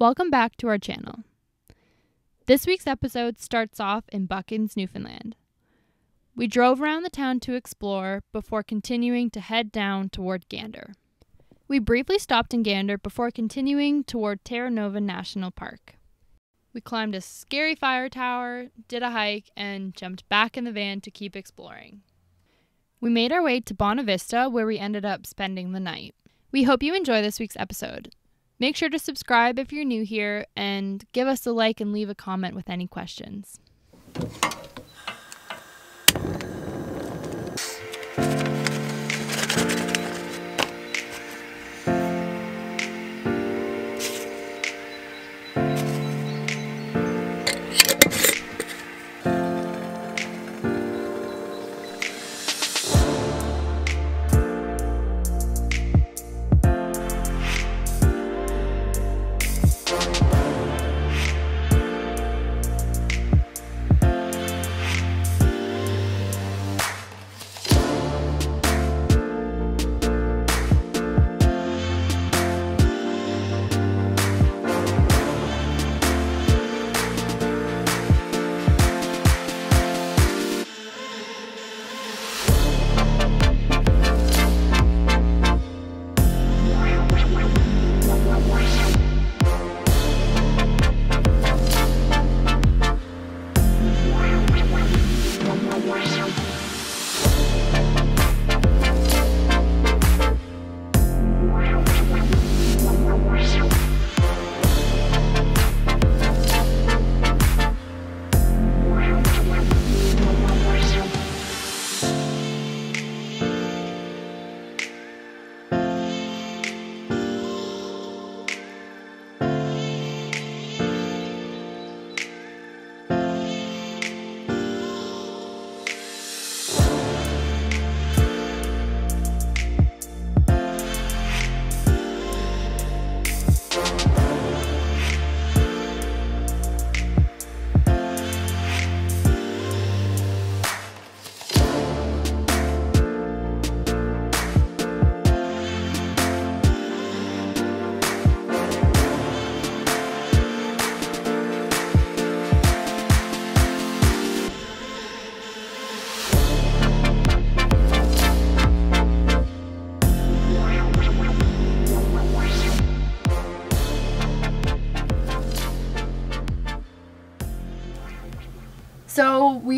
Welcome back to our channel. This week's episode starts off in Buchans, Newfoundland. We drove around the town to explore before continuing to head down toward Gander. We briefly stopped in Gander before continuing toward Terra Nova National Park. We climbed a scary fire tower, did a hike, and jumped back in the van to keep exploring. We made our way to Bonavista, where we ended up spending the night. We hope you enjoy this week's episode. Make sure to subscribe if you're new here and give us a like and leave a comment with any questions.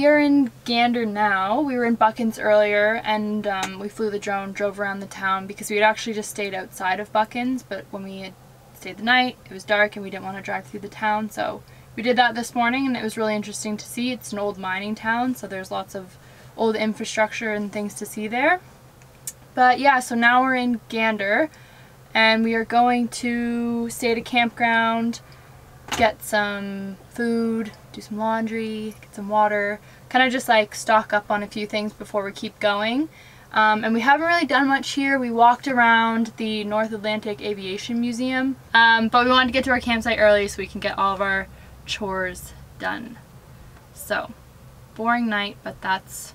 We are in Gander now. We were in Buchans earlier and um, we flew the drone, drove around the town because we had actually just stayed outside of Buchans, but when we had stayed the night, it was dark and we didn't want to drive through the town, so we did that this morning and it was really interesting to see. It's an old mining town, so there's lots of old infrastructure and things to see there. But yeah, so now we're in Gander and we are going to stay at a campground, get some food, do some laundry, get some water, kind of just like stock up on a few things before we keep going. Um, and we haven't really done much here. We walked around the North Atlantic Aviation Museum, um, but we wanted to get to our campsite early so we can get all of our chores done. So, boring night, but that's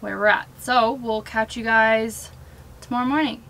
where we're at. So, we'll catch you guys tomorrow morning.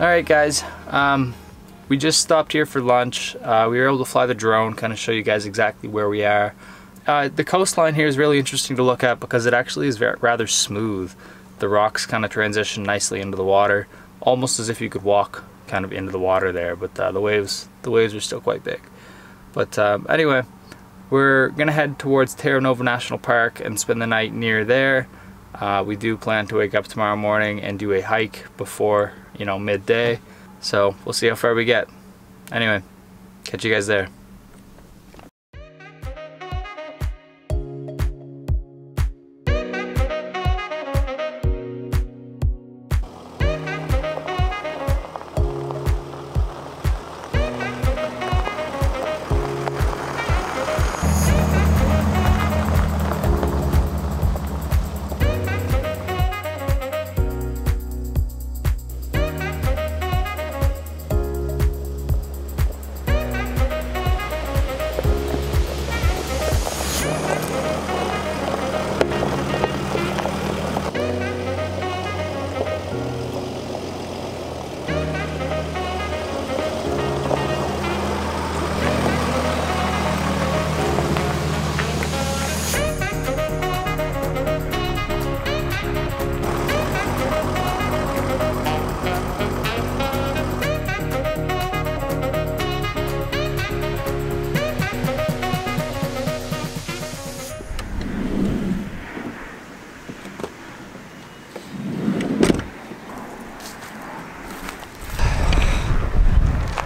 All right, guys. Um, we just stopped here for lunch. Uh, we were able to fly the drone, kind of show you guys exactly where we are. Uh, the coastline here is really interesting to look at because it actually is very, rather smooth. The rocks kind of transition nicely into the water, almost as if you could walk kind of into the water there. But uh, the waves, the waves are still quite big. But um, anyway, we're gonna head towards Terra Nova National Park and spend the night near there. Uh, we do plan to wake up tomorrow morning and do a hike before, you know, midday. So we'll see how far we get. Anyway, catch you guys there.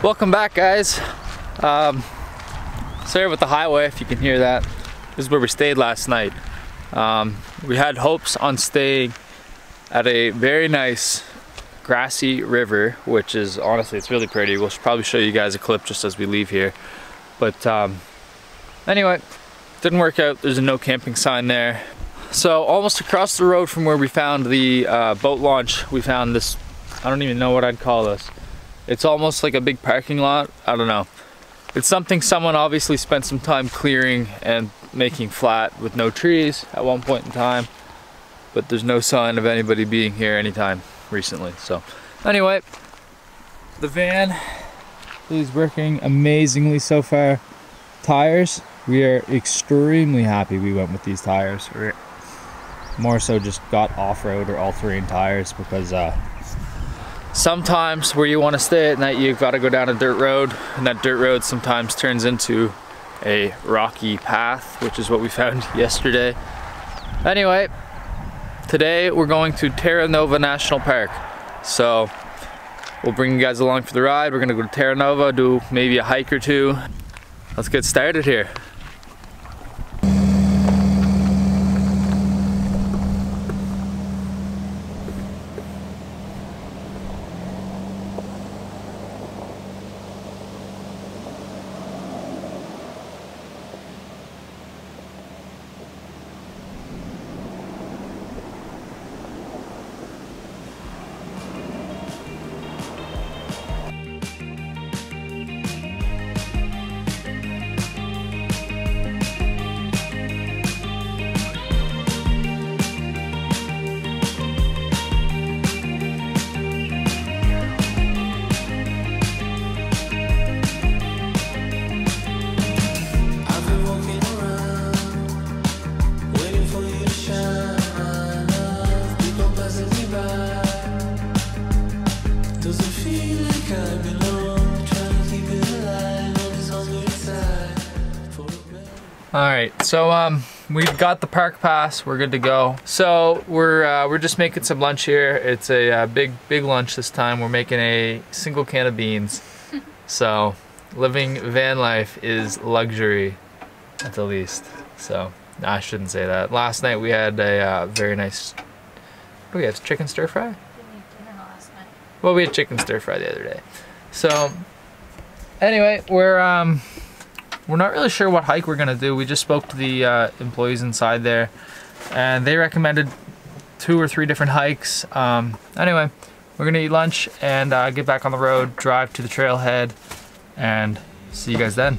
Welcome back guys. Um, sorry about the highway if you can hear that. This is where we stayed last night. Um, we had hopes on staying at a very nice grassy river, which is honestly, it's really pretty. We'll probably show you guys a clip just as we leave here. But um, anyway, didn't work out. There's a no camping sign there. So almost across the road from where we found the uh, boat launch, we found this, I don't even know what I'd call this. It's almost like a big parking lot. I don't know. It's something someone obviously spent some time clearing and making flat with no trees at one point in time. But there's no sign of anybody being here anytime recently. So anyway, the van is working amazingly so far. Tires, we are extremely happy we went with these tires. More so just got off-road or all-terrain tires because uh, sometimes where you want to stay at night you've got to go down a dirt road and that dirt road sometimes turns into a rocky path which is what we found yesterday. Anyway today we're going to Terra Nova National Park. So we'll bring you guys along for the ride. We're gonna go to Terra Nova do maybe a hike or two. Let's get started here so um, we've got the park pass. We're good to go. So we're uh, we're just making some lunch here. It's a uh, big big lunch this time. We're making a single can of beans. so living van life is luxury, at the least. So I shouldn't say that. Last night we had a uh, very nice. What we had chicken stir fry. Well, we had chicken stir fry the other day. So anyway, we're um we're not really sure what hike we're gonna do. We just spoke to the uh, employees inside there and they recommended two or three different hikes. Um, anyway, we're gonna eat lunch and uh, get back on the road, drive to the trailhead and see you guys then.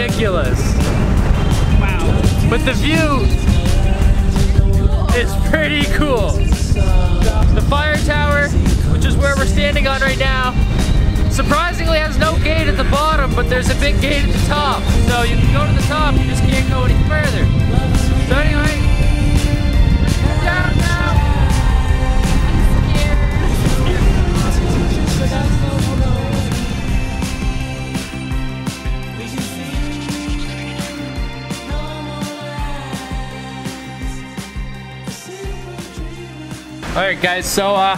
Ridiculous. Wow. But the view is pretty cool. The fire tower, which is where we're standing on right now, surprisingly has no gate at the bottom, but there's a big gate at the top. So you can go to the top, you just can't go any further. So anyway, All right, guys. So uh,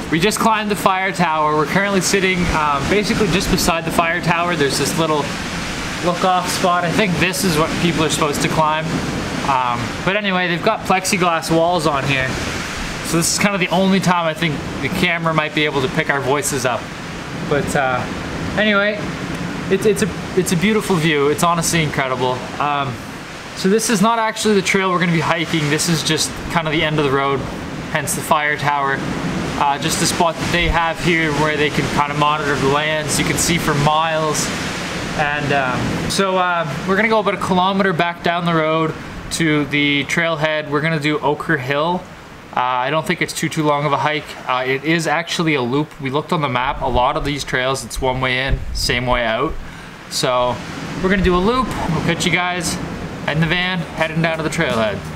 we just climbed the fire tower. We're currently sitting um, basically just beside the fire tower. There's this little look-off spot. I think this is what people are supposed to climb. Um, but anyway, they've got plexiglass walls on here. So this is kind of the only time I think the camera might be able to pick our voices up. But uh, anyway, it's, it's, a, it's a beautiful view. It's honestly incredible. Um, so this is not actually the trail we're gonna be hiking. This is just kind of the end of the road, hence the fire tower. Uh, just a spot that they have here where they can kind of monitor the land so you can see for miles. And um, so uh, we're gonna go about a kilometer back down the road to the trailhead. We're gonna do Ochre Hill. Uh, I don't think it's too, too long of a hike. Uh, it is actually a loop. We looked on the map. A lot of these trails, it's one way in, same way out. So we're gonna do a loop. We'll catch you guys in the van, heading down to the trailhead.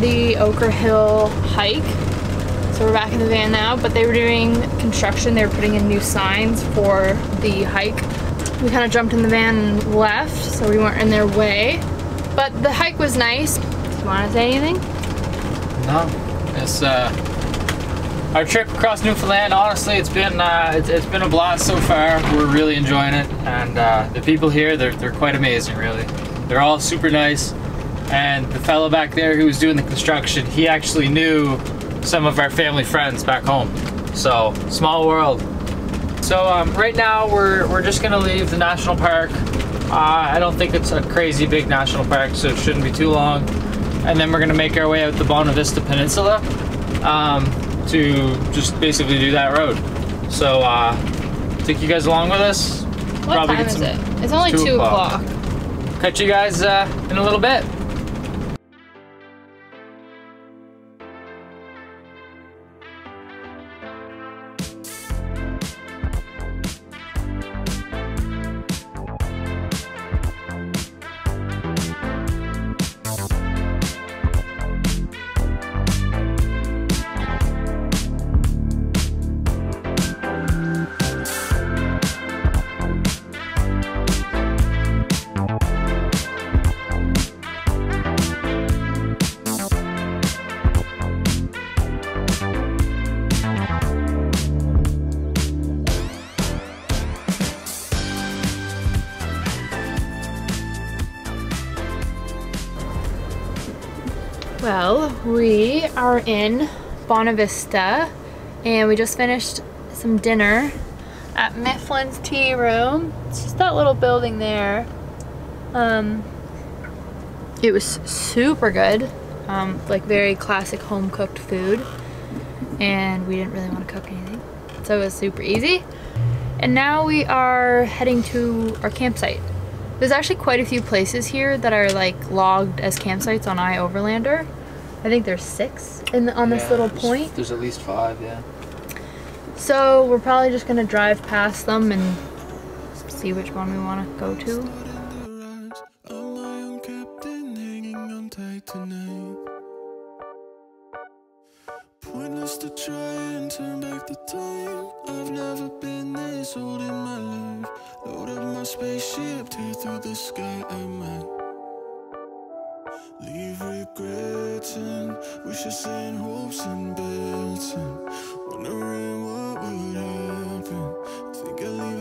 The Ochre Hill hike. So we're back in the van now, but they were doing construction. They were putting in new signs for the hike. We kind of jumped in the van and left, so we weren't in their way. But the hike was nice. Do you want to say anything? No, it's uh, our trip across Newfoundland. Honestly, it's been uh, it's, it's been a blast so far. We're really enjoying it, and uh, the people here they're they're quite amazing. Really, they're all super nice. And the fellow back there who was doing the construction, he actually knew some of our family friends back home. So small world. So um, right now we're we're just gonna leave the national park. Uh, I don't think it's a crazy big national park, so it shouldn't be too long. And then we're gonna make our way out the Bonavista Peninsula um, to just basically do that road. So uh, take you guys along with us. What Probably time get is it? It's only two 2 o'clock. o'clock. Catch you guys uh, in a little bit. Are in Bonavista and we just finished some dinner at Mifflin's Tea Room. It's just that little building there. Um, it was super good, um, like very classic home cooked food, and we didn't really want to cook anything, so it was super easy. And now we are heading to our campsite. There's actually quite a few places here that are like logged as campsites on iOverlander. I think there's six in the, on this little there's- point. There's at least five, yeah. So we're probably just gonna drive past them and see which one we want to go to. Leave regretting. Wish I sent hopes and bets and wondering what would happen. Think I leave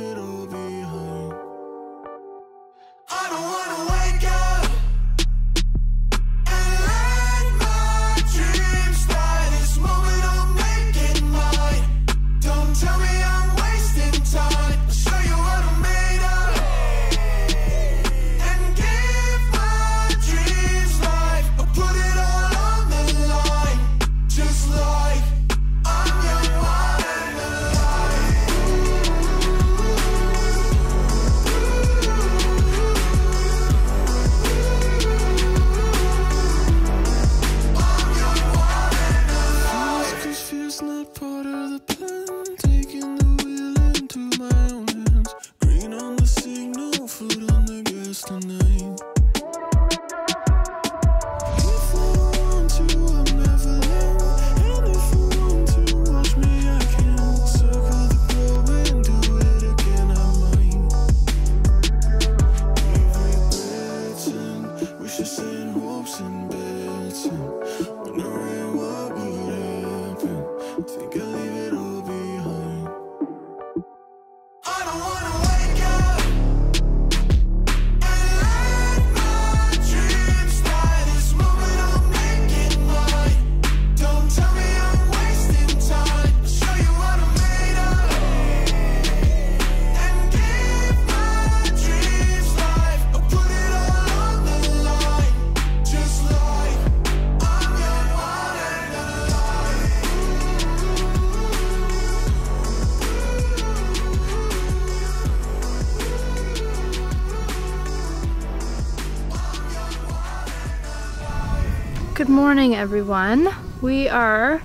morning, everyone. We are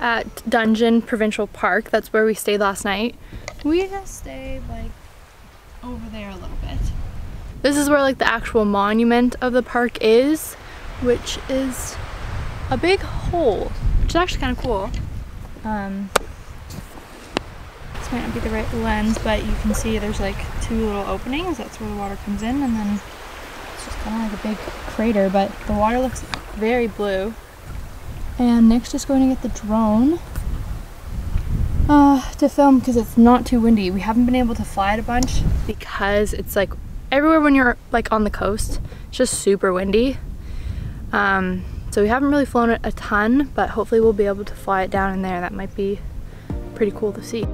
at Dungeon Provincial Park. That's where we stayed last night. We just stayed like over there a little bit. This is where like the actual monument of the park is, which is a big hole, which is actually kind of cool. Um, this might not be the right lens, but you can see there's like two little openings. That's where the water comes in, and then it's just kind of like a big crater, but the water looks very blue. And Nic's just going to get the drone uh, to film because it's not too windy. We haven't been able to fly it a bunch because it's like everywhere when you're like on the coast, it's just super windy. Um, so we haven't really flown it a ton, but hopefully we'll be able to fly it down in there. That might be pretty cool to see.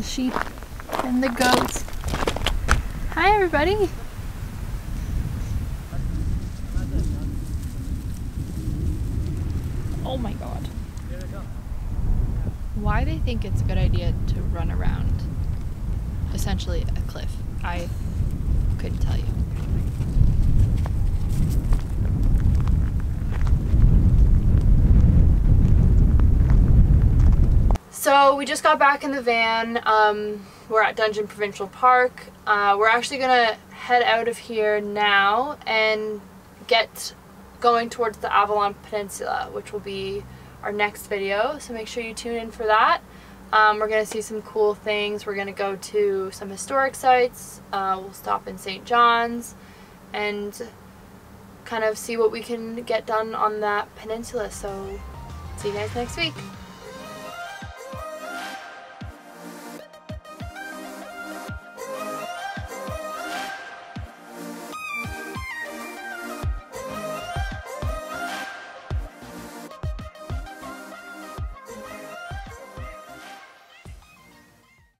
The sheep and the goats. Hi everybody. Oh my god. Why they think it's a good idea to run around essentially a cliff, I couldn't tell you. So we just got back in the van. Um, we're at Dungeon Provincial Park. Uh, we're actually gonna head out of here now and get going towards the Avalon Peninsula, which will be our next video. So make sure you tune in for that. Um, we're gonna see some cool things. We're gonna go to some historic sites. Uh, we'll stop in St. John's and kind of see what we can get done on that peninsula. So see you guys next week.